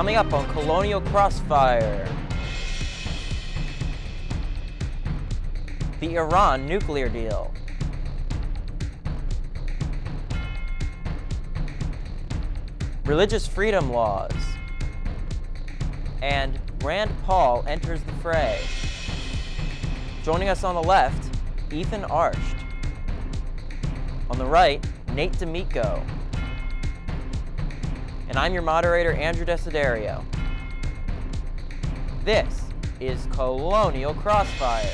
Coming up on Colonial Crossfire. The Iran nuclear deal. Religious freedom laws. And Rand Paul enters the fray. Joining us on the left, Ethan Arsht. On the right, Nate D'Amico. And I'm your moderator, Andrew Desiderio. This is Colonial Crossfire.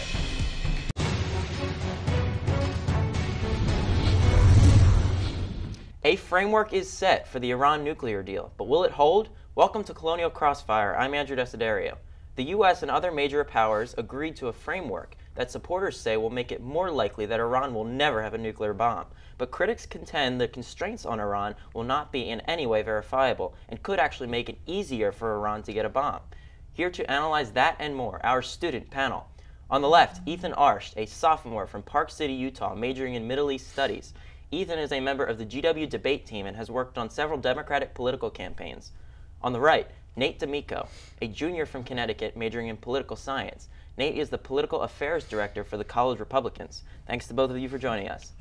A framework is set for the Iran nuclear deal, but will it hold? Welcome to Colonial Crossfire. I'm Andrew Desiderio. The U.S. and other major powers agreed to a framework that supporters say will make it more likely that Iran will never have a nuclear bomb. But critics contend the constraints on Iran will not be in any way verifiable and could actually make it easier for Iran to get a bomb. Here to analyze that and more, our student panel. On the left, Ethan Arsht, a sophomore from Park City, Utah, majoring in Middle East Studies. Ethan is a member of the GW debate team and has worked on several Democratic political campaigns. On the right, Nate D'Amico, a junior from Connecticut majoring in political science. Nate is the political affairs director for the College Republicans. Thanks to both of you for joining us.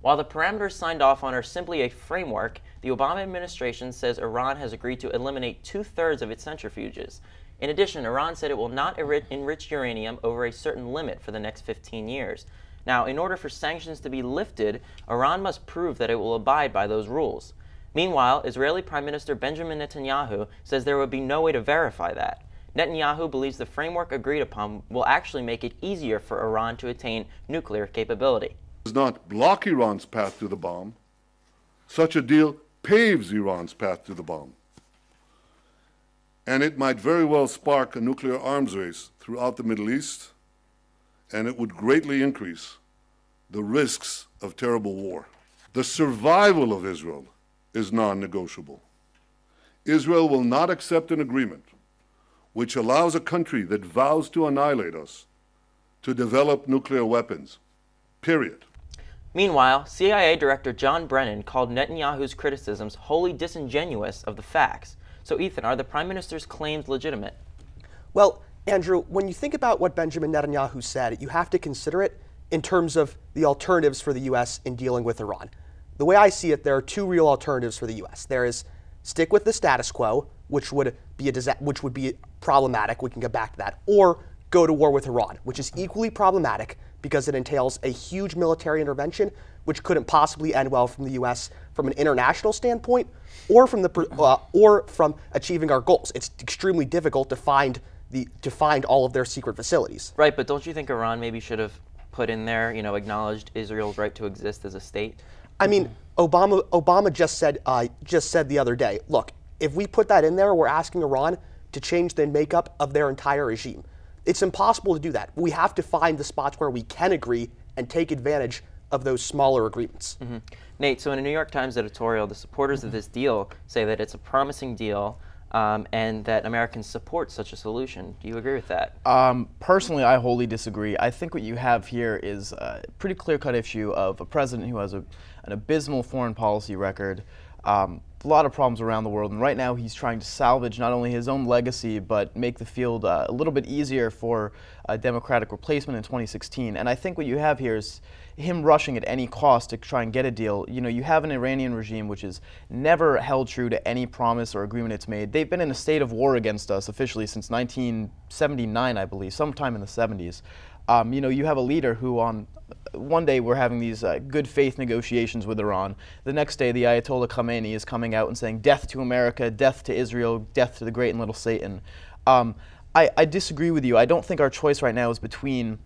While the parameters signed off on are simply a framework, the Obama administration says Iran has agreed to eliminate two thirds of its centrifuges. In addition, Iran said it will not enrich uranium over a certain limit for the next 15 years. Now, in order for sanctions to be lifted, Iran must prove that it will abide by those rules. Meanwhile, Israeli Prime Minister Benjamin Netanyahu says there would be no way to verify that. Netanyahu believes the framework agreed upon will actually make it easier for Iran to attain nuclear capability. Does not block Iran's path to the bomb. Such a deal paves Iran's path to the bomb. And it might very well spark a nuclear arms race throughout the Middle East, and it would greatly increase the risks of terrible war. The survival of Israel is non negotiable. Israel will not accept an agreement which allows a country that vows to annihilate us to develop nuclear weapons. Period. Meanwhile, CIA Director John Brennan called Netanyahu's criticisms wholly disingenuous of the facts. So, Ethan, are the Prime Minister's claims legitimate? Well, Andrew, when you think about what Benjamin Netanyahu said, you have to consider it in terms of the alternatives for the U.S. in dealing with Iran. The way I see it, there are two real alternatives for the U.S. There is stick with the status quo, which would be a which would be problematic. We can get back to that, or go to war with Iran, which is equally problematic because it entails a huge military intervention, which couldn't possibly end well from the U.S. from an international standpoint, or from the uh, or from achieving our goals. It's extremely difficult to find the to find all of their secret facilities. Right, but don't you think Iran maybe should have put in there, you know, acknowledged Israel's right to exist as a state? I mean, Obama Obama just said uh, just said the other day, look, if we put that in there, we're asking Iran to change the makeup of their entire regime. It's impossible to do that. We have to find the spots where we can agree and take advantage of those smaller agreements. Mm-hmm. Nate, so in a New York Times editorial, the supporters of this deal say that it's a promising deal um, and that Americans support such a solution. Do you agree with that? Um, personally, I wholly disagree. I think what you have here is a pretty clear cut issue of a president who has a, an abysmal foreign policy record. Um, a lot of problems around the world, and right now he's trying to salvage not only his own legacy, but make the field uh, a little bit easier for a Democratic replacement in 2016. And I think what you have here is him rushing at any cost to try and get a deal. You know, you have an Iranian regime which has never held true to any promise or agreement it's made. They've been in a state of war against us officially since 1979, I believe, sometime in the 70s. Um, you know, you have a leader who on one day we're having these uh, good faith negotiations with Iran. The next day, the Ayatollah Khamenei is coming out and saying, death to America, death to Israel, death to the great and little Satan. Um, I, I, disagree with you. I don't think our choice right now is between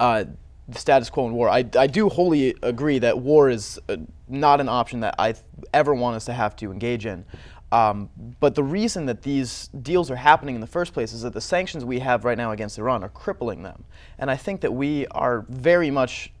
uh, the status quo and war. I, I do wholly agree that war is uh, not an option that I ever want us to have to engage in. Um, but the reason that these deals are happening in the first place is that the sanctions we have right now against Iran are crippling them. And I think that we are very much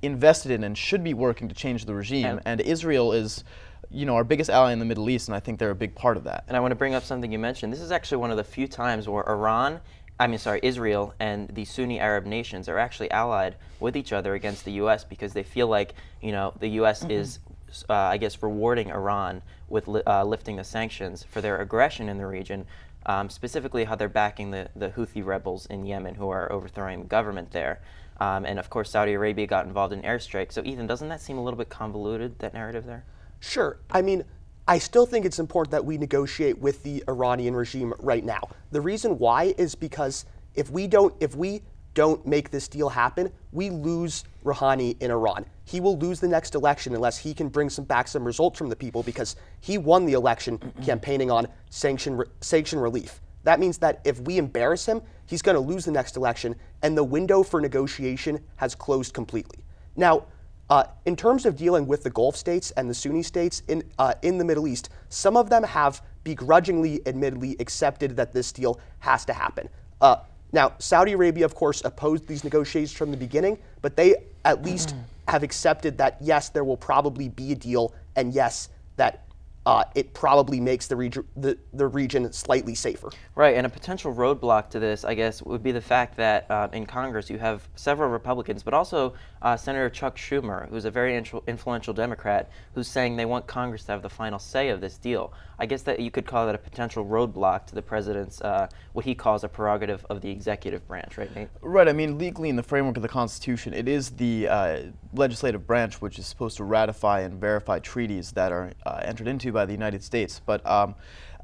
invested in and should be working to change the regime. And, and Israel is you know, our biggest ally in the Middle East, and I think they're a big part of that. And I want to bring up something you mentioned. This is actually one of the few times where Iran I mean, sorry, Israel and the Sunni Arab nations are actually allied with each other against the U.S. because they feel like, you know, the U.S. Mm-hmm. is uh, I guess, rewarding Iran with li- uh, lifting the sanctions for their aggression in the region, um, specifically how they're backing the, the Houthi rebels in Yemen who are overthrowing the government there. Um, and of course, Saudi Arabia got involved in airstrikes. So, Ethan, doesn't that seem a little bit convoluted, that narrative there? Sure. I mean, I still think it's important that we negotiate with the Iranian regime right now. The reason why is because if we don't, if we don't make this deal happen, we lose Rouhani in Iran. He will lose the next election unless he can bring some back some results from the people because he won the election campaigning on sanction sanction relief. That means that if we embarrass him, he's going to lose the next election, and the window for negotiation has closed completely. Now, uh, in terms of dealing with the Gulf states and the Sunni states in, uh, in the Middle East, some of them have begrudgingly, admittedly, accepted that this deal has to happen. Uh, now, Saudi Arabia, of course, opposed these negotiations from the beginning, but they at least have accepted that, yes, there will probably be a deal, and yes, that uh, it probably makes the, regi- the, the region slightly safer. Right, and a potential roadblock to this, I guess, would be the fact that uh, in Congress you have several Republicans, but also uh, Senator Chuck Schumer, who's a very influ- influential Democrat, who's saying they want Congress to have the final say of this deal. I guess that you could call that a potential roadblock to the president's, uh, what he calls a prerogative of the executive branch, right, Nate? Right. I mean, legally in the framework of the Constitution, it is the uh, legislative branch which is supposed to ratify and verify treaties that are uh, entered into by the United States. But um,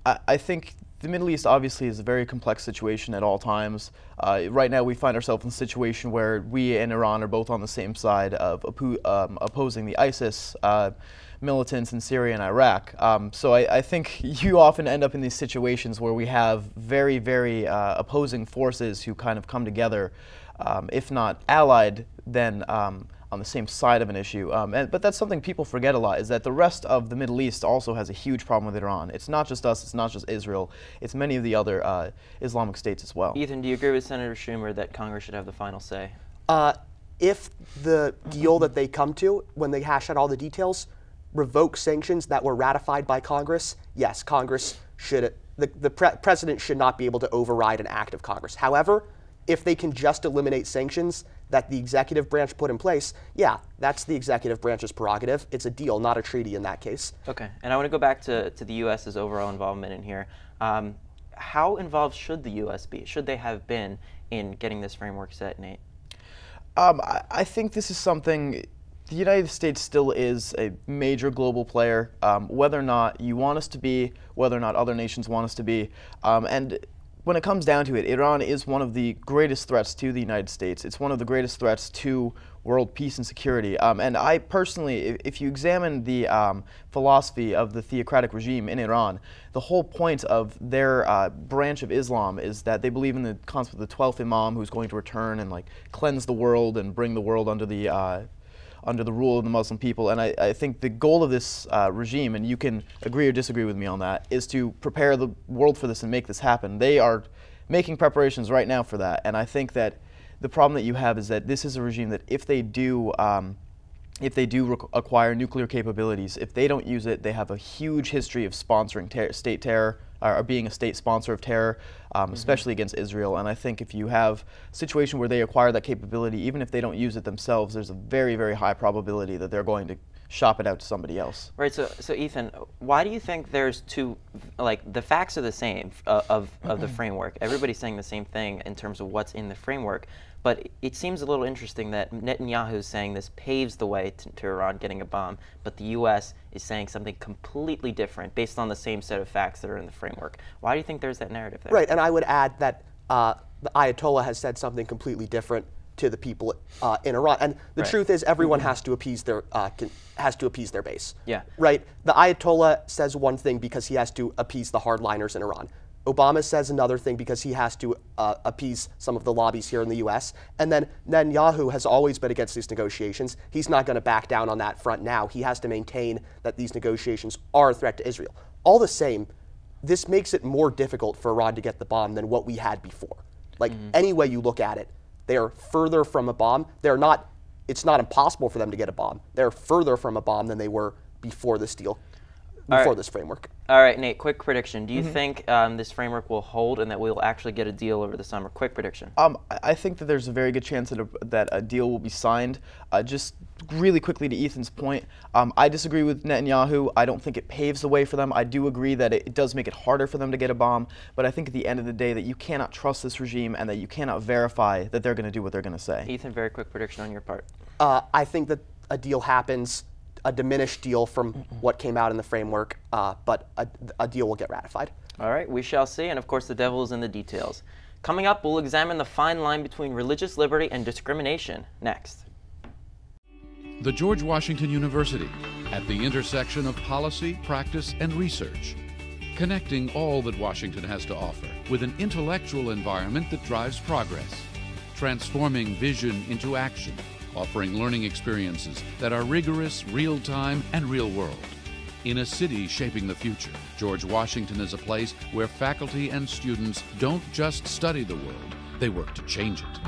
I, I, think the Middle East obviously is a very complex situation at all times. Uh, right now, we find ourselves in a situation where we and Iran are both on the same side of oppo um, opposing the ISIS uh, militants in Syria and Iraq. Um, so I, I, think you often end up in these situations where we have very, very uh, opposing forces who kind of come together, um, if not allied, then um, on the same side of an issue. Um, and, but that's something people forget a lot, is that the rest of the Middle East also has a huge problem with Iran. It's not just us, it's not just Israel, it's many of the other uh, Islamic states as well. Ethan, do you agree with Senator Schumer that Congress should have the final say? Uh, if the deal that they come to, when they hash out all the details, revoke sanctions that were ratified by Congress, yes, Congress should, the, the pre president should not be able to override an act of Congress. However, if they can just eliminate sanctions that the executive branch put in place, yeah, that's the executive branch's prerogative. It's a deal, not a treaty in that case. Okay, and I want to go back to, to the U.S.'s overall involvement in here. Um, how involved should the U.S. be? Should they have been in getting this framework set, Nate? Um, I, I think this is something the United States still is a major global player, um, whether or not you want us to be, whether or not other nations want us to be. Um, and when it comes down to it, Iran is one of the greatest threats to the United States. It's one of the greatest threats to world peace and security. Um, and I personally, if you examine the um, philosophy of the theocratic regime in Iran, the whole point of their uh, branch of Islam is that they believe in the concept of the 12th Imam who's going to return and like cleanse the world and bring the world under the uh, under the rule of the Muslim people. And I, I think the goal of this uh, regime, and you can agree or disagree with me on that, is to prepare the world for this and make this happen. They are making preparations right now for that. And I think that the problem that you have is that this is a regime that if they do um, if they do acquire nuclear capabilities, if they don't use it, they have a huge history of sponsoring ter state terror or being a state sponsor of terror, um, mm -hmm. especially against Israel. And I think if you have a situation where they acquire that capability, even if they don't use it themselves, there's a very, very high probability that they're going to shop it out to somebody else. Right. So, so Ethan, why do you think there's two? Like the facts are the same uh, of of the framework. Everybody's saying the same thing in terms of what's in the framework. But it seems a little interesting that Netanyahu is saying this paves the way to, to, Iran getting a bomb, but the U.S. is saying something completely different based on the same set of facts that are in the framework. Why do you think there's that narrative there? Right, and I would add that uh, the Ayatollah has said something completely different to the people uh, in Iran. And the right. truth is, everyone has to appease their uh, can, has to appease their base. Yeah. Right. The Ayatollah says one thing because he has to appease the hardliners in Iran. Obama says another thing because he has to uh, appease some of the lobbies here in the U.S. And then Netanyahu has always been against these negotiations. He's not going to back down on that front now. He has to maintain that these negotiations are a threat to Israel. All the same, this makes it more difficult for Iran to get the bomb than what we had before. Like mm-hmm. any way you look at it, they are further from a bomb. They're not. It's not impossible for them to get a bomb. They're further from a bomb than they were before this deal before right. this framework. All right, Nate. Quick prediction. Do Mm-hmm. you think um, this framework will hold and that we'll actually get a deal over the summer? Quick prediction. Um, I- I think that there's a very good chance that a, that a deal will be signed. Uh, just really quickly to Ethan's point, um, I disagree with Netanyahu. I don't think it paves the way for them. I do agree that it, it does make it harder for them to get a bomb, but I think at the end of the day that you cannot trust this regime and that you cannot verify that they're going to do what they're going to say. Ethan, very quick prediction on your part. Uh, I think that a deal happens, a diminished deal from what came out in the framework, uh, but a, a deal will get ratified. All right, we shall see. And of course, the devil is in the details. Coming up, we'll examine the fine line between religious liberty and discrimination next. The George Washington University, at the intersection of policy, practice, and research. Connecting all that Washington has to offer with an intellectual environment that drives progress. Transforming vision into action, offering learning experiences that are rigorous, real time, and real world. In a city shaping the future, George Washington is a place where faculty and students don't just study the world, they work to change it.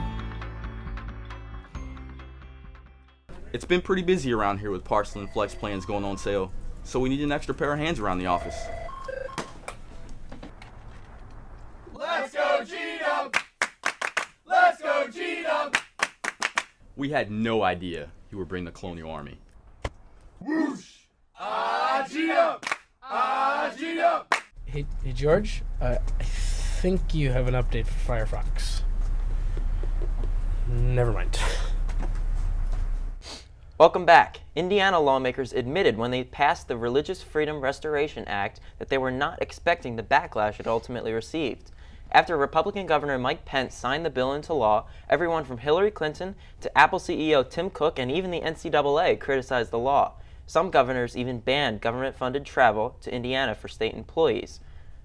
It's been pretty busy around here with parcel and flex plans going on sale, so we need an extra pair of hands around the office. We had no idea you were bringing the Colonial Army. Whoosh! Ah, Cheatham! Ah, Cheatham! Hey, hey George, uh, I think you have an update for Firefox. Never mind. Welcome back. Indiana lawmakers admitted when they passed the Religious Freedom Restoration Act that they were not expecting the backlash it ultimately received. After Republican Governor Mike Pence signed the bill into law, everyone from Hillary Clinton to Apple CEO Tim Cook and even the NCAA criticized the law. Some governors even banned government funded travel to Indiana for state employees.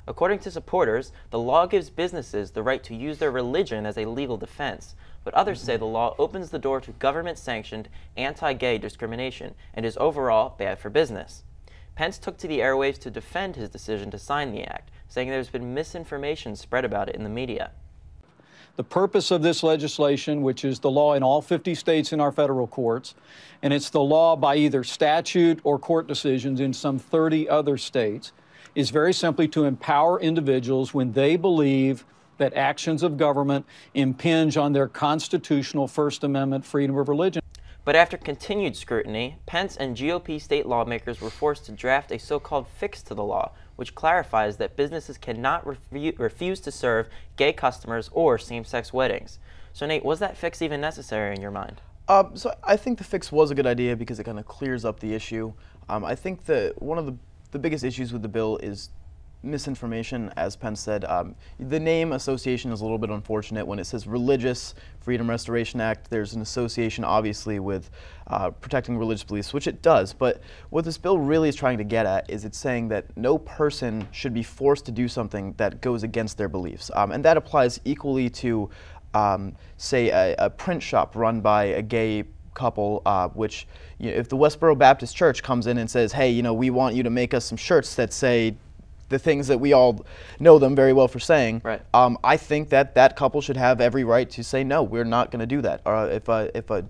According to supporters, the law gives businesses the right to use their religion as a legal defense, but others say the law opens the door to government sanctioned anti gay discrimination and is overall bad for business. Pence took to the airwaves to defend his decision to sign the act, saying there's been misinformation spread about it in the media. The purpose of this legislation, which is the law in all 50 states in our federal courts, and it's the law by either statute or court decisions in some 30 other states, is very simply to empower individuals when they believe that actions of government impinge on their constitutional First Amendment freedom of religion. But after continued scrutiny, Pence and GOP state lawmakers were forced to draft a so called fix to the law, which clarifies that businesses cannot refu- refuse to serve gay customers or same sex weddings. So, Nate, was that fix even necessary in your mind? Um, so I think the fix was a good idea because it kind of clears up the issue. Um, I think that one of the, the biggest issues with the bill is misinformation, as Pence said. Um, the name association is a little bit unfortunate. When it says Religious Freedom Restoration Act, there's an association obviously with uh, protecting religious beliefs, which it does. But what this bill really is trying to get at is it's saying that no person should be forced to do something that goes against their beliefs. Um, and that applies equally to, um, say, a, a print shop run by a gay couple, uh, which you know, if the Westboro Baptist Church comes in and says, hey, you know, we want you to make us some shirts that say the things that we all know them very well for saying, Right. um, I think that that couple should have every right to say, no, we're not going to do that. Or if a, if a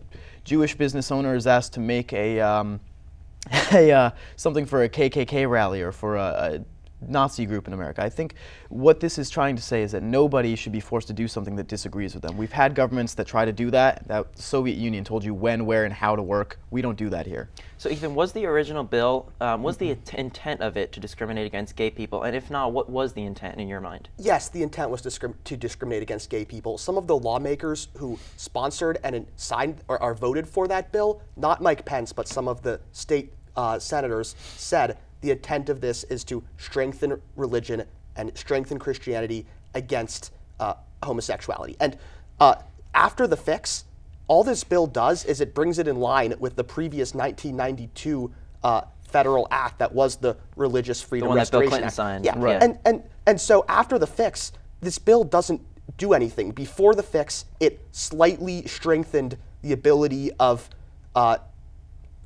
Jewish business owner is asked to make a, um, a uh, something for a KKK rally or for a Nazi group in America. I think what this is trying to say is that nobody should be forced to do something that disagrees with them. We've had governments that try to do that. That the Soviet Union told you when, where, and how to work. We don't do that here. So, Ethan, was the original bill, um, was the intent of it to discriminate against gay people? And if not, what was the intent in your mind? Yes, the intent was discrim- to discriminate against gay people. Some of the lawmakers who sponsored and signed or, or voted for that bill, not Mike Pence, but some of the state uh, senators, said the intent of this is to strengthen religion and strengthen Christianity against uh, homosexuality. And uh, after the fix, all this bill does is it brings it in line with the previous 1992 uh, federal act that was the Religious Freedom the one that Bill Clinton Act. signed. Yeah, Right. and and and so after the fix, this bill doesn't do anything. Before the fix, it slightly strengthened the ability of uh,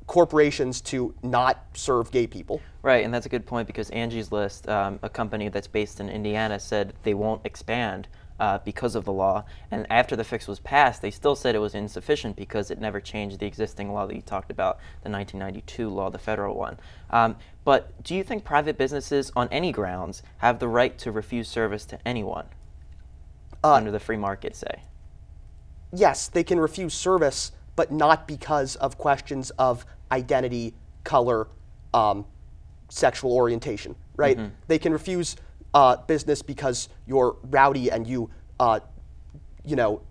corporations to not serve gay people. Right, and that's a good point because Angie's List, um, a company that's based in Indiana, said they won't expand uh, because of the law. And after the fix was passed, they still said it was insufficient because it never changed the existing law that you talked about, the 1992 law, the federal one. Um, but do you think private businesses, on any grounds, have the right to refuse service to anyone uh, under the free market, say? Yes, they can refuse service, but not because of questions of identity, color, um, sexual orientation, right? Mm-hmm. They can refuse uh, business because you're rowdy and you, uh, you know,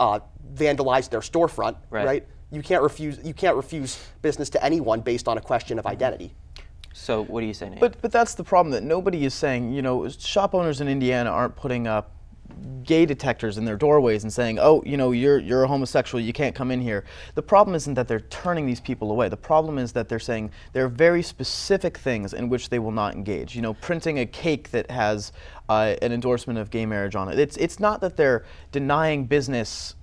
uh, vandalize their storefront, right. right. You can't refuse. You can't refuse business to anyone based on a question of identity. So what do you say, Nate? But but that's the problem that nobody is saying. You know, shop owners in Indiana aren't putting up gay detectors in their doorways and saying, "Oh, you know, you're you're a homosexual, you can't come in here." The problem isn't that they're turning these people away. The problem is that they're saying there are very specific things in which they will not engage. You know, printing a cake that has uh, an endorsement of gay marriage on it. It's it's not that they're denying business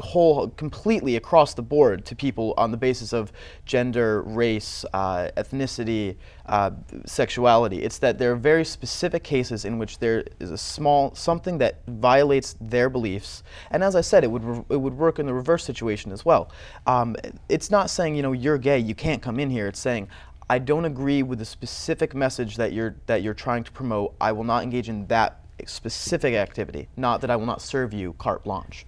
whole completely across the board to people on the basis of gender, race, uh, ethnicity, uh, sexuality. It's that there are very specific cases in which there is a small something that violates their beliefs, and as I said, it would it would work in the reverse situation as well. Um, it's not saying you know you're gay, you can't come in here. It's saying I don't agree with the specific message that you're that you're trying to promote. I will not engage in that specific activity, not that I will not serve you carte blanche.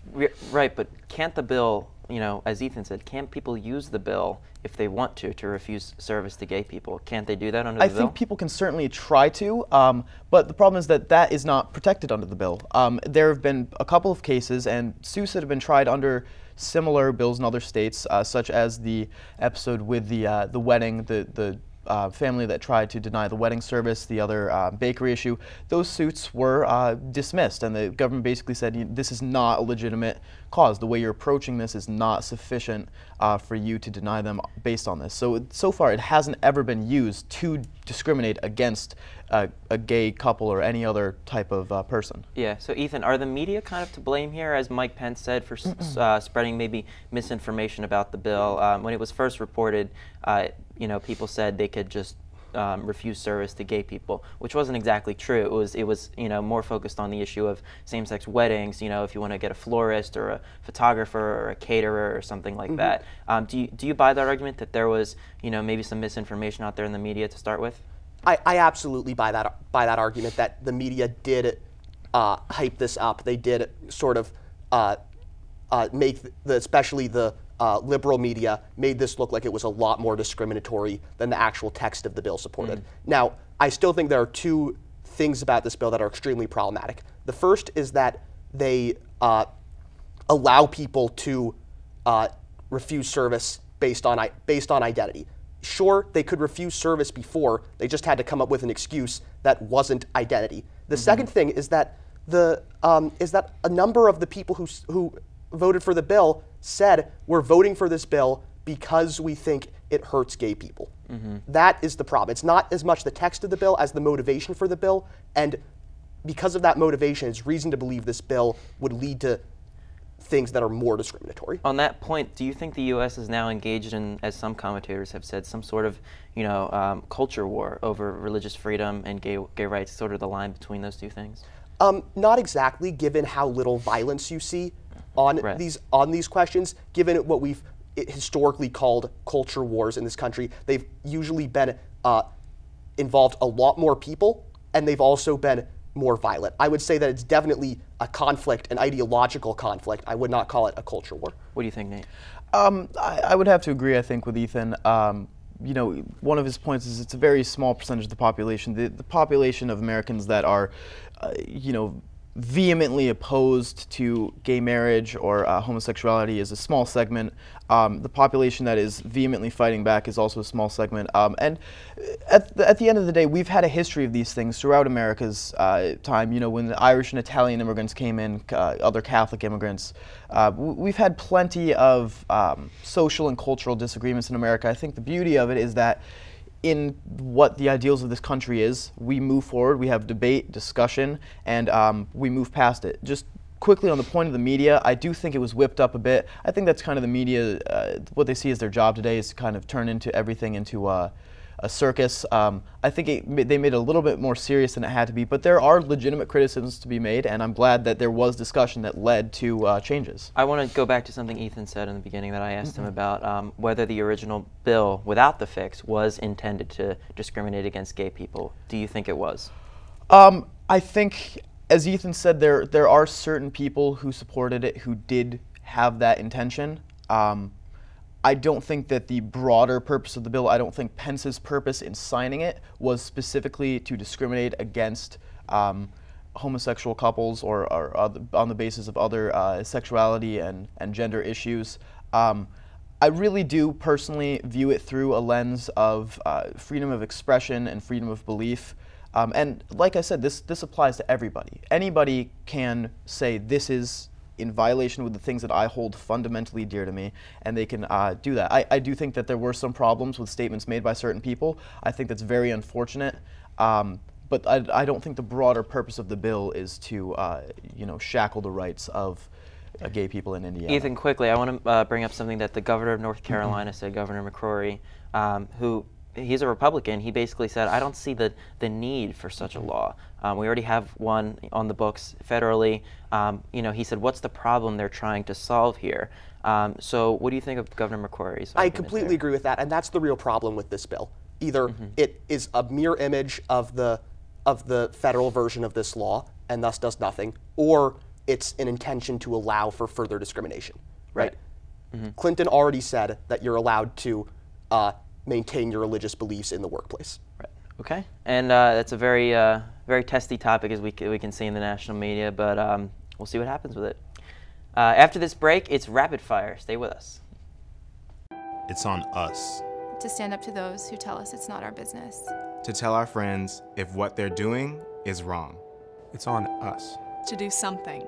Right, but can't the bill, you know, as Ethan said, can't people use the bill if they want to to refuse service to gay people? Can't they do that under I the bill? I think people can certainly try to, um, but the problem is that that is not protected under the bill. Um, there have been a couple of cases, and suits that have been tried under similar bills in other states, uh, such as the episode with the uh, the wedding, the the uh, family that tried to deny the wedding service, the other uh, bakery issue, those suits were uh, dismissed, and the government basically said this is not a legitimate cause. The way you're approaching this is not sufficient uh, for you to deny them based on this. So so far, it hasn't ever been used to discriminate against a gay couple or any other type of uh, person. Yeah. So Ethan, are the media kind of to blame here, as Mike Pence said, for uh, spreading maybe misinformation about the bill? Um, when it was first reported, uh, you know, people said they could just um, refuse service to gay people, which wasn't exactly true. It was it was you know more focused on the issue of same-sex weddings. You know, if you want to get a florist or a photographer or a caterer or something like mm-hmm. that. Um, do you do you buy that argument that there was you know maybe some misinformation out there in the media to start with? I, I absolutely buy that buy that argument that the media did uh, hype this up. They did sort of uh, uh, make the, especially the uh, liberal media made this look like it was a lot more discriminatory than the actual text of the bill supported. Mm. Now, I still think there are two things about this bill that are extremely problematic. The first is that they uh, allow people to uh, refuse service based on based on identity. Sure, they could refuse service before, they just had to come up with an excuse that wasn't identity. The mm-hmm. second thing is that the um, is that a number of the people who who voted for the bill said we're voting for this bill because we think it hurts gay people. Mm-hmm. That is the problem. It's not as much the text of the bill as the motivation for the bill, and because of that motivation, it's reason to believe this bill would lead to things that are more discriminatory. On that point, do you think the U.S. is now engaged in, as some commentators have said, some sort of, you know, um, culture war over religious freedom and gay, gay rights, sort of the line between those two things? Um, not exactly, given how little violence you see on right. these on these questions. Given what we've historically called culture wars in this country, they've usually been uh, involved a lot more people, and they've also been more violent. I would say that it's definitely a conflict, an ideological conflict. I would not call it a culture war. What do you think, Nate? Um, I, I, would have to agree, I think, with Ethan. Um, you know, one of his points is it's a very small percentage of the population. The, the population of Americans that are, uh, you know, vehemently opposed to gay marriage or uh, homosexuality is a small segment. Um, the population that is vehemently fighting back is also a small segment. Um, and at the, at the end of the day, we've had a history of these things throughout America's uh, time. You know, when the Irish and Italian immigrants came in, uh, other Catholic immigrants, uh, we've had plenty of um, social and cultural disagreements in America. I think the beauty of it is that in what the ideals of this country is. We move forward, we have debate, discussion, and um, we move past it. Just quickly on the point of the media, I do think it was whipped up a bit. I think that's kind of the media, uh, what they see as their job today is to kind of turn into everything into uh, a circus. Um, I think it, they made it a little bit more serious than it had to be, but there are legitimate criticisms to be made, and I'm glad that there was discussion that led to uh, changes. I want to go back to something Ethan said in the beginning that I asked him about um, whether the original bill, without the fix, was intended to discriminate against gay people. Do you think it was? Um, I think, as Ethan said, there there are certain people who supported it who did have that intention. I don't think that the broader purpose of the bill, I don't think Pence's purpose in signing it was specifically to discriminate against um, homosexual couples or, or other, on the basis of other uh, sexuality and, and gender issues. Um, I really do personally view it through a lens of uh, freedom of expression and freedom of belief. Um, and like I said, this, this applies to everybody. Anybody can say this is in violation with the things that I hold fundamentally dear to me, and they can uh, do that. I, I, do think that there were some problems with statements made by certain people. I think that's very unfortunate. Um, but I, I, don't think the broader purpose of the bill is to, uh, you know, shackle the rights of uh, gay people in Indiana. Ethan, quickly, I want to uh, bring up something that the governor of North Carolina mm -hmm. said, Governor McCrory, um, who he's a Republican. He basically said, I don't see the, the need for such a law. Um, we already have one on the books federally. Um, you know, he said, what's the problem they're trying to solve here? Um, so what do you think of Governor McCrory's I completely there? agree with that, and that's the real problem with this bill. Either mm -hmm. it is a mirror image of the, of the federal version of this law and thus does nothing, or it's an intention to allow for further discrimination, right? right. Mm -hmm. Clinton already said that you're allowed to uh, maintain your religious beliefs in the workplace. Right. Okay. And uh, that's a very, uh, very testy topic, as we, we can see in the national media, but um, we'll see what happens with it. Uh, after this break, it's rapid fire. Stay with us. It's on us. To stand up to those who tell us it's not our business. To tell our friends if what they're doing is wrong. It's on us. To do something,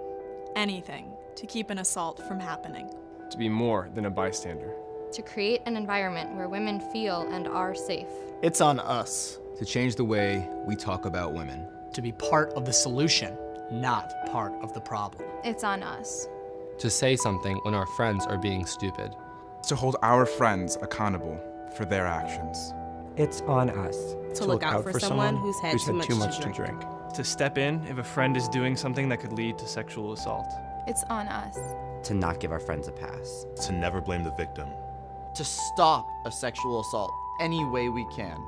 anything, to keep an assault from happening. To be more than a bystander to create an environment where women feel and are safe. It's on us to change the way we talk about women. To be part of the solution, not part of the problem. It's on us. To say something when our friends are being stupid. To hold our friends accountable for their actions. It's on us. To, to look, look, out, for, for someone, someone, who's had, who's too, had much, too much to, drink. to drink. To step in if a friend is doing something that could lead to sexual assault. It's on us. To not give our friends a pass. To never blame the victim to stop a sexual assault any way we can.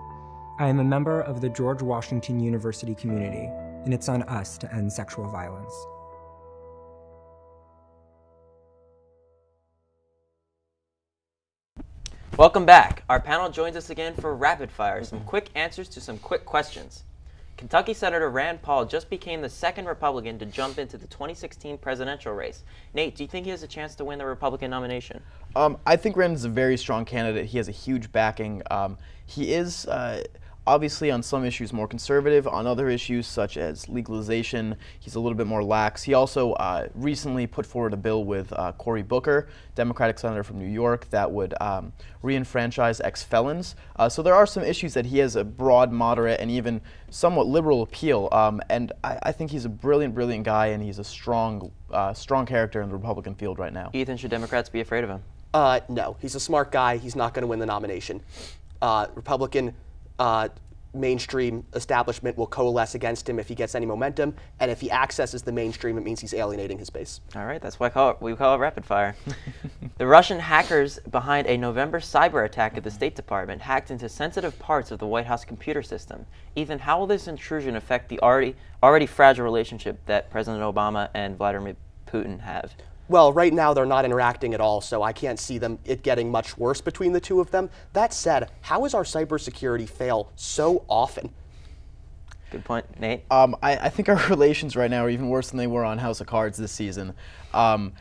I am a member of the George Washington University community, and it's on us to end sexual violence. Welcome back. Our panel joins us again for rapid fire, some quick answers to some quick questions. Kentucky Senator Rand Paul just became the second Republican to jump into the 2016 presidential race. Nate, do you think he has a chance to win the Republican nomination? Um, I think Rand is a very strong candidate. He has a huge backing. Um, he is. Uh, obviously on some issues more conservative. On other issues such as legalization, he's a little bit more lax. He also uh, recently put forward a bill with uh, Cory Booker, Democratic senator from New York, that would um, re-enfranchise ex-felons. Uh, so there are some issues that he has a broad, moderate, and even somewhat liberal appeal. Um, and I, I, think he's a brilliant, brilliant guy, and he's a strong, uh, strong character in the Republican field right now. Ethan, should Democrats be afraid of him? Uh, no, he's a smart guy. He's not going to win the nomination. Uh, Republican uh, mainstream establishment will coalesce against him if he gets any momentum, and if he accesses the mainstream, it means he's alienating his base. All right, that's why we call it rapid fire. the Russian hackers behind a November cyber attack at the State Department hacked into sensitive parts of the White House computer system. Ethan, how will this intrusion affect the already already fragile relationship that President Obama and Vladimir Putin have? Well, right now they're not interacting at all, so I can't see them it getting much worse between the two of them. That said, how is our cybersecurity fail so often? Good point, Nate. Um, I, I, think our relations right now are even worse than they were on House of Cards this season. Um,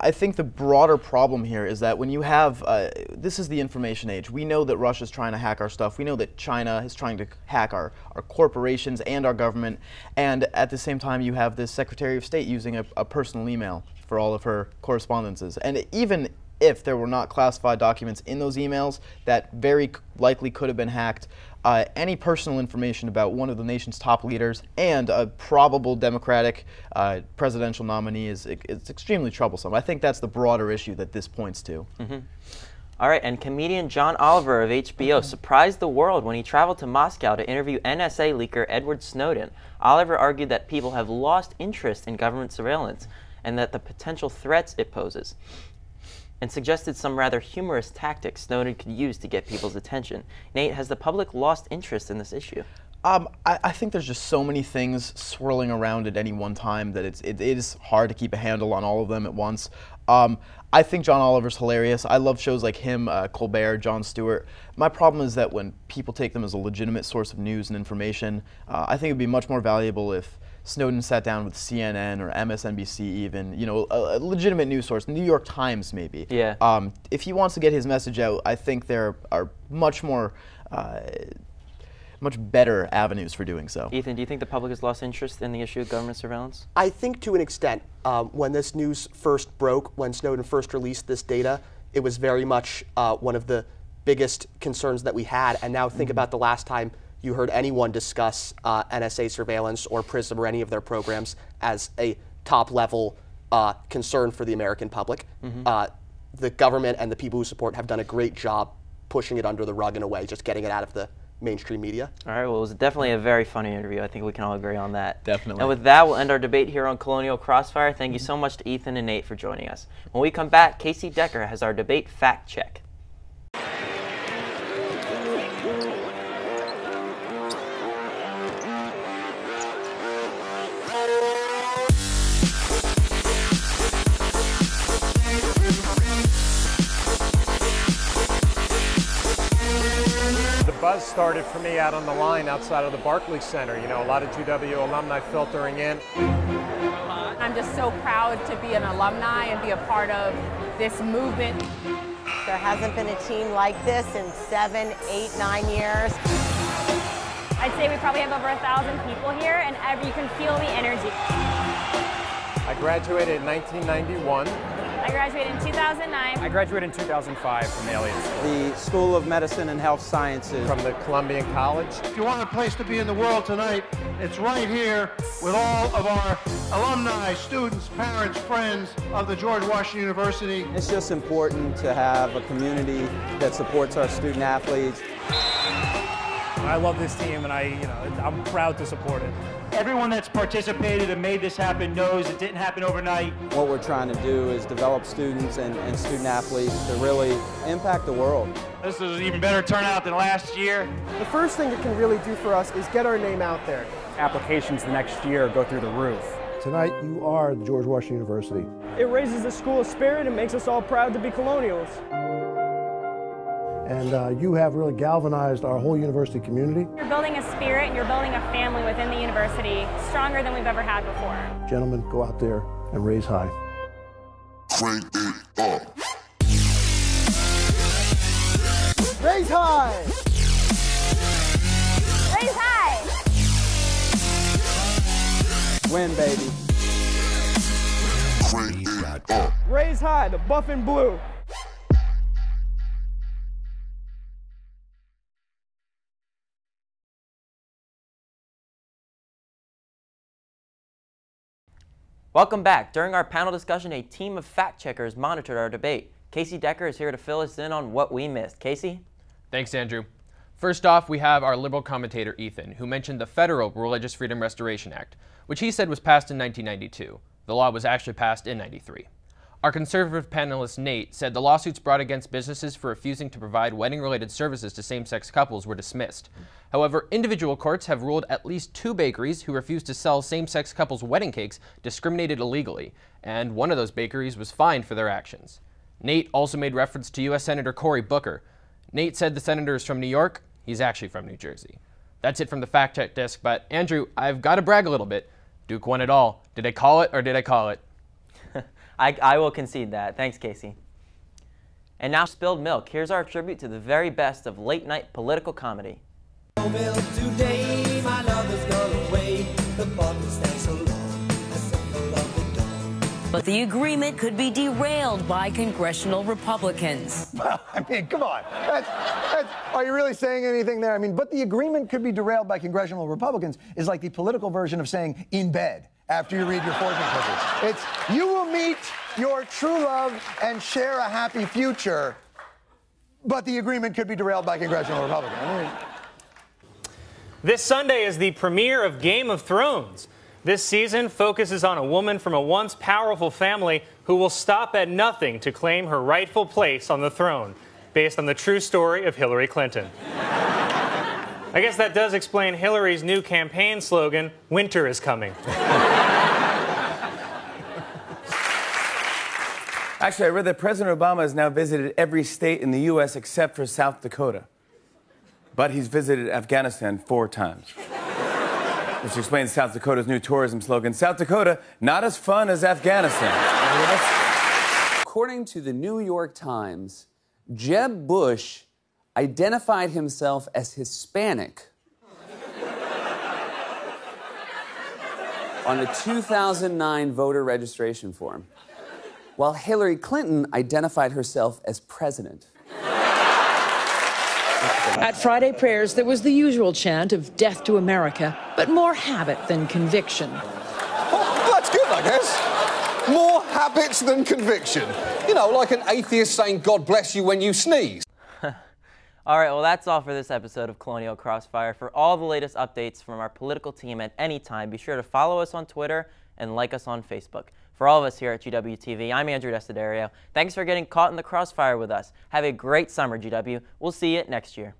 I think the broader problem here is that when you have, uh, this is the information age. We know that Russia's trying to hack our stuff. We know that China is trying to hack our, our corporations and our government. And at the same time, you have this Secretary of State using a, a personal email for all of her correspondences. And even if there were not classified documents in those emails that very likely could have been hacked, uh, any personal information about one of the nation's top leaders and a probable Democratic uh, presidential nominee is it's extremely troublesome. I think that's the broader issue that this points to. Mm -hmm. All right, and comedian John Oliver of HBO surprised the world when he traveled to Moscow to interview NSA leaker Edward Snowden. Oliver argued that people have lost interest in government surveillance and that the potential threats it poses, and suggested some rather humorous tactics Snowden could use to get people's attention. Nate, has the public lost interest in this issue? Um, I, I, think there's just so many things swirling around at any one time that it's it, it is hard to keep a handle on all of them at once. Um, I think John Oliver's hilarious. I love shows like him, uh, Colbert, Jon Stewart. My problem is that when people take them as a legitimate source of news and information, uh, I think it'd be much more valuable if Snowden sat down with CNN or MSNBC, even you know, a, a legitimate news source, New York Times maybe. Yeah. Um, if he wants to get his message out, I think there are much more. Uh, much better avenues for doing so. Ethan, do you think the public has lost interest in the issue of government surveillance? I think to an extent. Um, when this news first broke, when Snowden first released this data, it was very much uh, one of the biggest concerns that we had. And now think mm -hmm. about the last time you heard anyone discuss uh, NSA surveillance or PRISM or any of their programs as a top level uh, concern for the American public. Mm -hmm. the government and the people who support have done a great job pushing it under the rug in a way, just getting it out of the mainstream media. All right, well, it was definitely a very funny interview. I think we can all agree on that. Definitely. And with that, we'll end our debate here on Colonial Crossfire. Thank you so much to Ethan and Nate for joining us. When we come back, Casey Decker has our debate fact check. Buzz started for me out on the line outside of the Barclays Center. You know, a lot of GW alumni filtering in. I'm just so proud to be an alumni and be a part of this movement. There hasn't been a team like this in seven, eight, nine years. I'd say we probably have over a thousand people here, and every, you can feel the energy. I graduated in 1991. I graduated in 2009. I graduated in 2005 from the Elliott School. The School of Medicine and Health Sciences. From the Columbian College. If you want a place to be in the world tonight, it's right here with all of our alumni, students, parents, friends of the George Washington University. It's just important to have a community that supports our student athletes. I love this team and I, you know, I'm proud to support it. Everyone that's participated and made this happen knows it didn't happen overnight. What we're trying to do is develop students and, and student athletes to really impact the world. This is an even better turnout than last year. The first thing it can really do for us is get our name out there. Applications the next year go through the roof. Tonight, you are the George Washington University. It raises the school spirit and makes us all proud to be colonials. And uh, you have really galvanized our whole university community. You're building a spirit and you're building a family within the university stronger than we've ever had before. Gentlemen, go out there and raise high. Crank it up. Raise high. Raise high. Win, baby. Crank it up. Raise high, the buff and blue. Welcome back. During our panel discussion, a team of fact checkers monitored our debate. Casey Decker is here to fill us in on what we missed. Casey? Thanks, Andrew. First off, we have our liberal commentator, Ethan, who mentioned the federal Religious Freedom Restoration Act, which he said was passed in 1992. The law was actually passed in 93. Our conservative panelist Nate said the lawsuits brought against businesses for refusing to provide wedding-related services to same-sex couples were dismissed. However, individual courts have ruled at least two bakeries who refused to sell same-sex couples wedding cakes discriminated illegally, and one of those bakeries was fined for their actions. Nate also made reference to U.S. Senator Cory Booker. Nate said the senator is from New York. He's actually from New Jersey. That's it from the fact check desk, but Andrew, I've got to brag a little bit. Duke won it all. Did I call it or did I call it? I, I will concede that. Thanks, Casey. And now, Spilled Milk. Here's our tribute to the very best of late night political comedy. But the agreement could be derailed by congressional Republicans. Well, I mean, come on. That's, that's, are you really saying anything there? I mean, but the agreement could be derailed by congressional Republicans is like the political version of saying in bed after you read your fortune cookies. It's you will meet your true love and share a happy future but the agreement could be derailed by congressional Republicans. I mean, This Sunday is the premiere of Game of Thrones. This season focuses on a woman from a once powerful family who will stop at nothing to claim her rightful place on the throne, based on the true story of Hillary Clinton. I guess that does explain Hillary's new campaign slogan, Winter is Coming. Actually, I read that President Obama has now visited every state in the U.S. except for South Dakota. But he's visited Afghanistan four times. Which explains South Dakota's new tourism slogan South Dakota, not as fun as Afghanistan. According to the New York Times, Jeb Bush identified himself as Hispanic on a 2009 voter registration form, while Hillary Clinton identified herself as president. At Friday prayers, there was the usual chant of death to America, but more habit than conviction. Oh, that's good, I guess. More habits than conviction. You know, like an atheist saying, God bless you when you sneeze. All right, well, that's all for this episode of Colonial Crossfire. For all the latest updates from our political team at any time, be sure to follow us on Twitter and like us on Facebook. For all of us here at GWTV, I'm Andrew Desiderio. Thanks for getting caught in the crossfire with us. Have a great summer, GW. We'll see you next year.